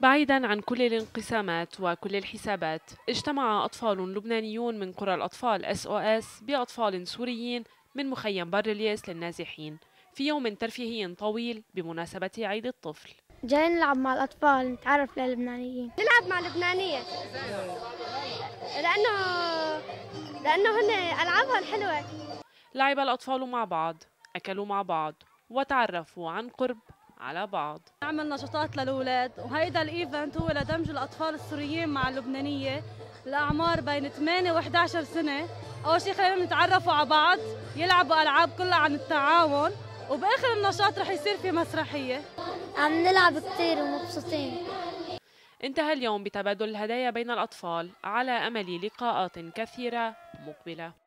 بعيدا عن كل الانقسامات وكل الحسابات اجتمع أطفال لبنانيون من قرى الأطفال SOS بأطفال سوريين من مخيم بارلياس للنازحين في يوم ترفيهي طويل بمناسبة عيد الطفل. جاي نلعب مع الأطفال نتعرف للبنانيين نلعب مع اللبنانية. لأنه لأنه هن ألعابهم حلوة. لعب الأطفال مع بعض أكلوا مع بعض وتعرفوا عن قرب على بعض. نعمل نشاطات للأولاد وهيدا الإيفنت هو لدمج الأطفال السوريين مع اللبنانية الأعمار بين 8 و 11 سنة. أول شيء خلينا نتعرفوا على بعض يلعبوا ألعاب كلها عن التعاون وبآخر النشاط رح يصير في مسرحية. عم نلعب كثير ومبسوطين. انتهى اليوم بتبادل الهدايا بين الأطفال. على أمل لقاءات كثيرة مقبلة.